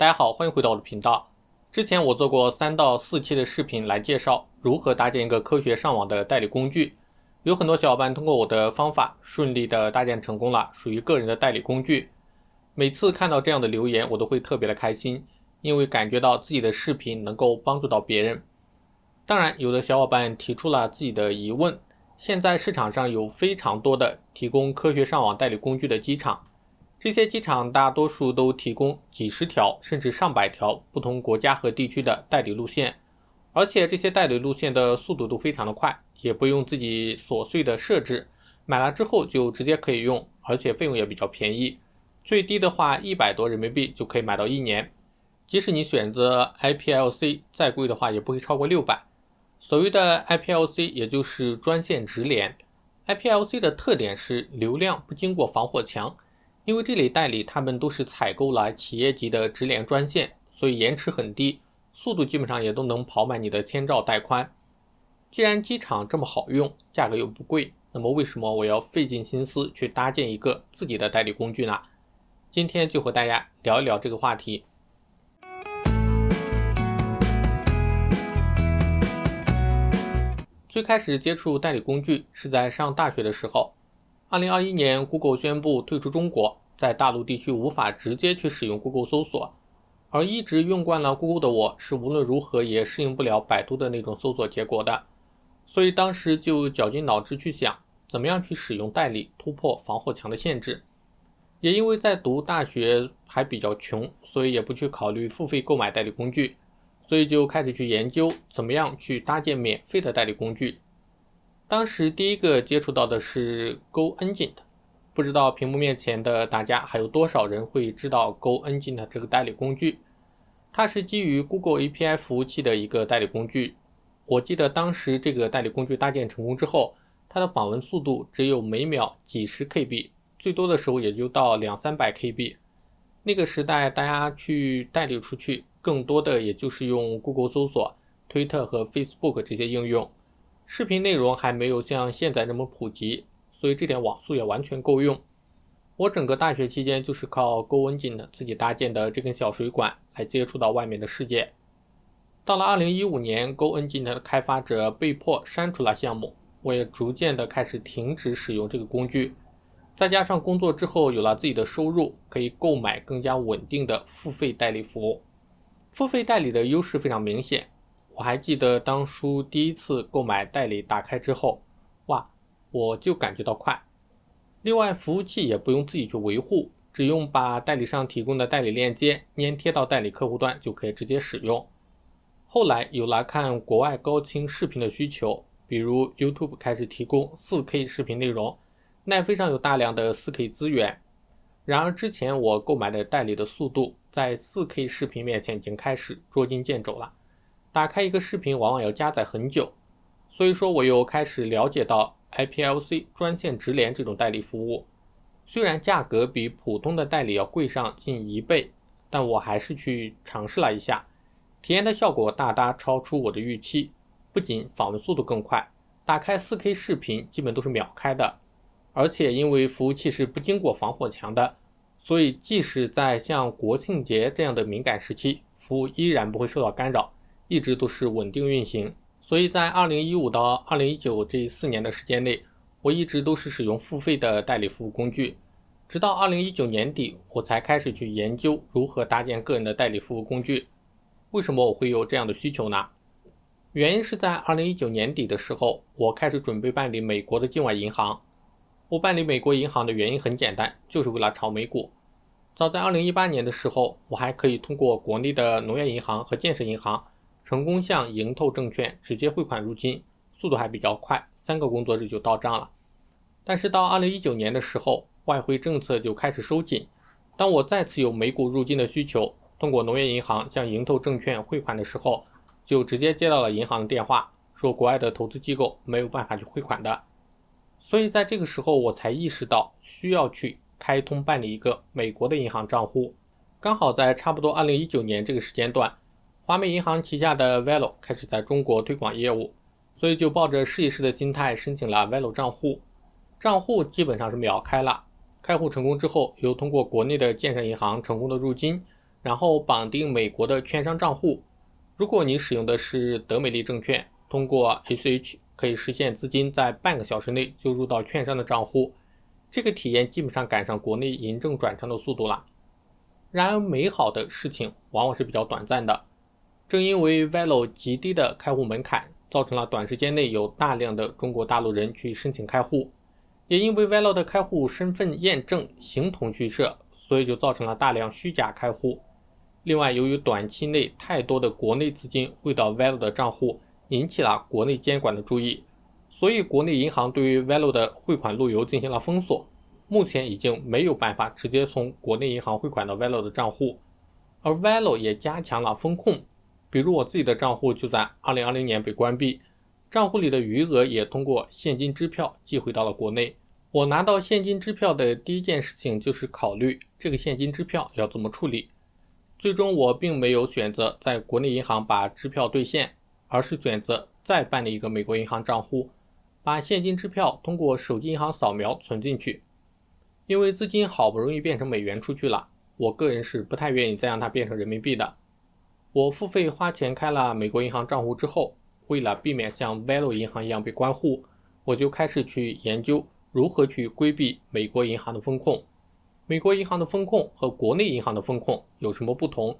大家好，欢迎回到我的频道。之前我做过三到四期的视频来介绍如何搭建一个科学上网的代理工具，有很多小伙伴通过我的方法顺利的搭建成功了，属于个人的代理工具。每次看到这样的留言，我都会特别的开心，因为感觉到自己的视频能够帮助到别人。当然，有的小伙伴提出了自己的疑问，现在市场上有非常多的提供科学上网代理工具的机场。这些机场大多数都提供几十条甚至上百条不同国家和地区的代理路线，而且这些代理路线的速度都非常的快，也不用自己琐碎的设置，买了之后就直接可以用，而且费用也比较便宜，最低的话一百多人民币就可以买到一年，即使你选择 IPLC，再贵的话也不会超过六百。所谓的 IPLC 也就是专线直连，IPLC 的特点是流量不经过防火墙。因为这类代理他们都是采购了企业级的直连专线，所以延迟很低，速度基本上也都能跑满你的千兆带宽。既然机场这么好用，价格又不贵，那么为什么我要费尽心思去搭建一个自己的代理工具呢？今天就和大家聊一聊这个话题。最开始接触代理工具是在上大学的时候。二零二一年，Google 宣布退出中国，在大陆地区无法直接去使用 Google 搜索。而一直用惯了 Google 的我，是无论如何也适应不了百度的那种搜索结果的。所以当时就绞尽脑汁去想，怎么样去使用代理突破防火墙的限制。也因为在读大学还比较穷，所以也不去考虑付费购买代理工具，所以就开始去研究怎么样去搭建免费的代理工具。当时第一个接触到的是 Go Engine，不知道屏幕面前的大家还有多少人会知道 Go Engine 这个代理工具？它是基于 Google API 服务器的一个代理工具。我记得当时这个代理工具搭建成功之后，它的访问速度只有每秒几十 KB，最多的时候也就到两三百 KB。那个时代大家去代理出去，更多的也就是用 Google 搜索、推特和 Facebook 这些应用。视频内容还没有像现在这么普及，所以这点网速也完全够用。我整个大学期间就是靠 Go Engine 自己搭建的这根小水管来接触到外面的世界。到了2015年，Go Engine 的开发者被迫删除了项目，我也逐渐的开始停止使用这个工具。再加上工作之后有了自己的收入，可以购买更加稳定的付费代理服务。付费代理的优势非常明显。我还记得当初第一次购买代理打开之后，我就感觉到快。另外，服务器也不用自己去维护，只用把代理商提供的代理链接粘贴到代理客户端就可以直接使用。后来有了看国外高清视频的需求，比如 YouTube 开始提供 4K 视频内容，奈飞上有大量的 4K 资源。然而之前我购买的代理的速度，在 4K 视频面前已经开始捉襟见肘了。打开一个视频往往要加载很久，所以说我又开始了解到 IPLC 专线直连这种代理服务。虽然价格比普通的代理要贵上近一倍，但我还是去尝试了一下，体验的效果大大超出我的预期。不仅访问速度更快，打开 4K 视频基本都是秒开的，而且因为服务器是不经过防火墙的，所以即使在像国庆节这样的敏感时期，服务依然不会受到干扰。一直都是稳定运行，所以在二零一五到二零一九这四年的时间内，我一直都是使用付费的代理服务工具。直到二零一九年底，我才开始去研究如何搭建个人的代理服务工具。为什么我会有这样的需求呢？原因是在二零一九年底的时候，我开始准备办理美国的境外银行。我办理美国银行的原因很简单，就是为了炒美股。早在二零一八年的时候，我还可以通过国内的农业银行和建设银行。成功向盈透证券直接汇款入金，速度还比较快，三个工作日就到账了。但是到二零一九年的时候，外汇政策就开始收紧。当我再次有美股入金的需求，通过农业银行向盈透证券汇款的时候，就直接接到了银行的电话，说国外的投资机构没有办法去汇款的。所以在这个时候，我才意识到需要去开通办理一个美国的银行账户。刚好在差不多二零一九年这个时间段。华美银行旗下的 Velo 开始在中国推广业务，所以就抱着试一试的心态申请了 Velo 账户。账户基本上是秒开了，开户成功之后，又通过国内的建设银行成功的入金，然后绑定美国的券商账户。如果你使用的是德美利证券，通过 ACH 可以实现资金在半个小时内就入到券商的账户。这个体验基本上赶上国内银证转账的速度了。然而，美好的事情往往是比较短暂的。正因为 Velo 极低的开户门槛，造成了短时间内有大量的中国大陆人去申请开户。也因为 Velo 的开户身份验证形同虚设，所以就造成了大量虚假开户。另外，由于短期内太多的国内资金汇到 Velo 的账户，引起了国内监管的注意，所以国内银行对于 Velo 的汇款路由进行了封锁。目前已经没有办法直接从国内银行汇款到 Velo 的账户，而 Velo 也加强了风控，比如我自己的账户就在2020年被关闭，账户里的余额也通过现金支票寄回到了国内。我拿到现金支票的第一件事情就是考虑这个现金支票要怎么处理。最终，我并没有选择在国内银行把支票兑现，而是选择再办理一个美国银行账户，把现金支票通过手机银行扫描存进去。因为资金好不容易变成美元出去了，我个人是不太愿意再让它变成人民币的。我付费花钱开了美国银行账户之后，为了避免像 Velo 银行一样被关户，我就开始去研究如何去规避美国银行的风控。美国银行的风控和国内银行的风控有什么不同？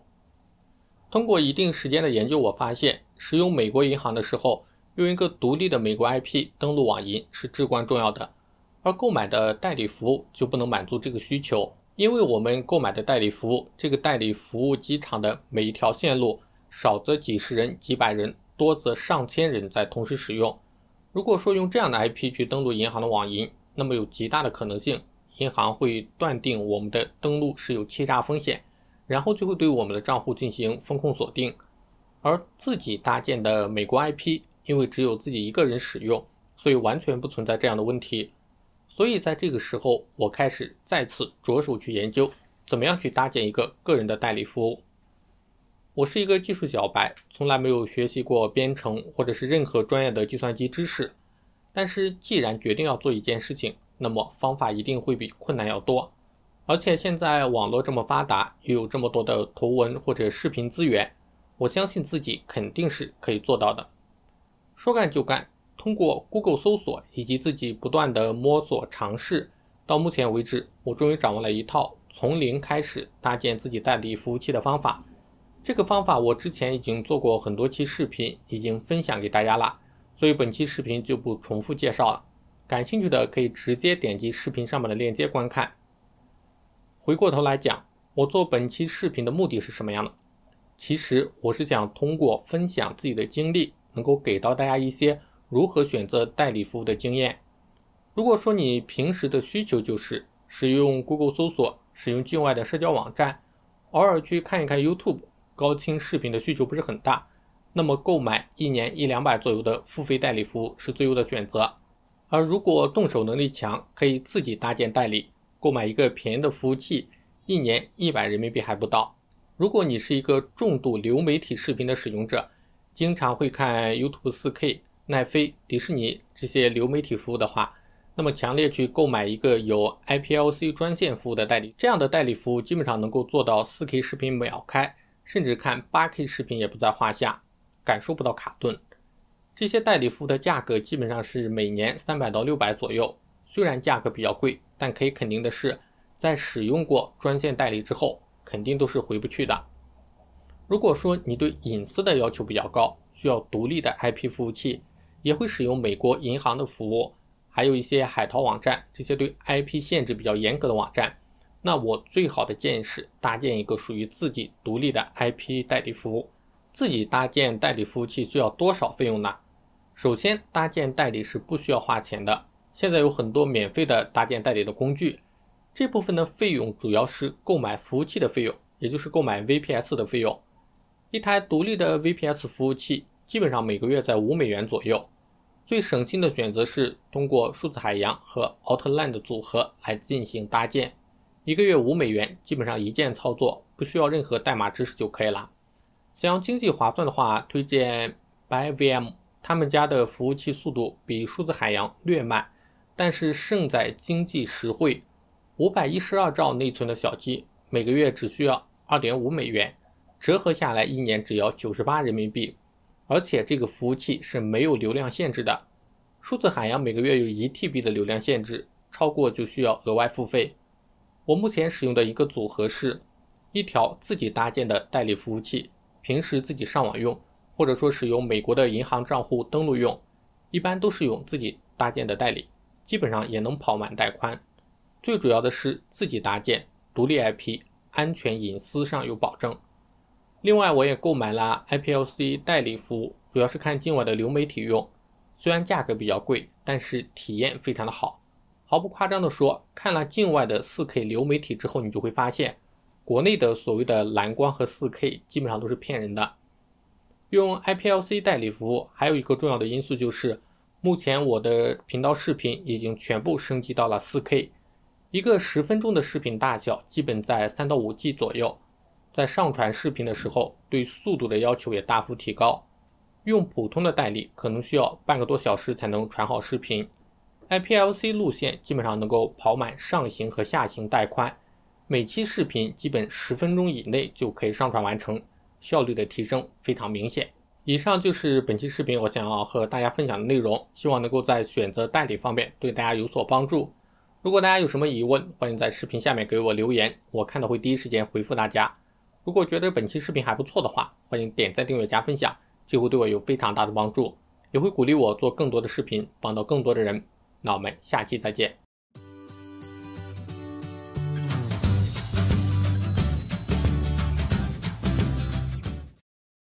通过一定时间的研究，我发现使用美国银行的时候，用一个独立的美国 IP 登录网银是至关重要的。而购买的代理服务就不能满足这个需求，因为我们购买的代理服务，这个代理服务机场的每一条线路，少则几十人、几百人，多则上千人在同时使用。如果说用这样的 IP 去登录银行的网银，那么有极大的可能性。银行会断定我们的登录是有欺诈风险，然后就会对我们的账户进行风控锁定。而自己搭建的美国 IP，因为只有自己一个人使用，所以完全不存在这样的问题。所以在这个时候，我开始再次着手去研究，怎么样去搭建一个个人的代理服务。我是一个技术小白，从来没有学习过编程或者是任何专业的计算机知识。但是既然决定要做一件事情，那么方法一定会比困难要多，而且现在网络这么发达，又有这么多的图文或者视频资源，我相信自己肯定是可以做到的。说干就干，通过 Google 搜索以及自己不断的摸索尝试，到目前为止，我终于掌握了一套从零开始搭建自己代理服务器的方法。这个方法我之前已经做过很多期视频，已经分享给大家了，所以本期视频就不重复介绍了。感兴趣的可以直接点击视频上面的链接观看。回过头来讲，我做本期视频的目的是什么样的？其实我是想通过分享自己的经历，能够给到大家一些如何选择代理服务的经验。如果说你平时的需求就是使用 Google 搜索、使用境外的社交网站，偶尔去看一看 YouTube 高清视频的需求不是很大，那么购买一年一两百左右的付费代理服务是最优的选择。而如果动手能力强，可以自己搭建代理，购买一个便宜的服务器，一年一百人民币还不到。如果你是一个重度流媒体视频的使用者，经常会看 YouTube 4K、奈飞、迪士尼这些流媒体服务的话，那么强烈去购买一个有 IPLC 专线服务的代理，这样的代理服务基本上能够做到 4K 视频秒开，甚至看 8K 视频也不在话下，感受不到卡顿。这些代理服务的价格基本上是每年三百到六百左右，虽然价格比较贵，但可以肯定的是，在使用过专线代理之后，肯定都是回不去的。如果说你对隐私的要求比较高，需要独立的 IP 服务器，也会使用美国银行的服务，还有一些海淘网站，这些对 IP 限制比较严格的网站，那我最好的建议是搭建一个属于自己独立的 IP 代理服务。自己搭建代理服务器需要多少费用呢？首先，搭建代理是不需要花钱的。现在有很多免费的搭建代理的工具，这部分的费用主要是购买服务器的费用，也就是购买 VPS 的费用。一台独立的 VPS 服务器基本上每个月在五美元左右。最省心的选择是通过数字海洋和奥特兰的组合来进行搭建，一个月五美元，基本上一键操作，不需要任何代码知识就可以了。想要经济划算的话，推荐 ByVM。他们家的服务器速度比数字海洋略慢，但是胜在经济实惠。五百一十二兆内存的小机，每个月只需要二点五美元，折合下来一年只要九十八人民币。而且这个服务器是没有流量限制的，数字海洋每个月有一 TB 的流量限制，超过就需要额外付费。我目前使用的一个组合是一条自己搭建的代理服务器，平时自己上网用，或者说使用美国的银行账户登录用，一般都是用自己搭建的代理，基本上也能跑满带宽。最主要的是自己搭建，独立 IP，安全隐私上有保证。另外，我也购买了 IPLC 代理服务，主要是看境外的流媒体用。虽然价格比较贵，但是体验非常的好。毫不夸张的说，看了境外的 4K 流媒体之后，你就会发现，国内的所谓的蓝光和 4K 基本上都是骗人的。用 IPLC 代理服务还有一个重要的因素就是，目前我的频道视频已经全部升级到了 4K，一个十分钟的视频大小基本在三到五 G 左右。在上传视频的时候，对速度的要求也大幅提高。用普通的代理可能需要半个多小时才能传好视频，IPLC 路线基本上能够跑满上行和下行带宽，每期视频基本十分钟以内就可以上传完成，效率的提升非常明显。以上就是本期视频我想要和大家分享的内容，希望能够在选择代理方面对大家有所帮助。如果大家有什么疑问，欢迎在视频下面给我留言，我看到会第一时间回复大家。如果觉得本期视频还不错的话，欢迎点赞、订阅、加分享，几乎对我有非常大的帮助，也会鼓励我做更多的视频，帮到更多的人。那我们下期再见。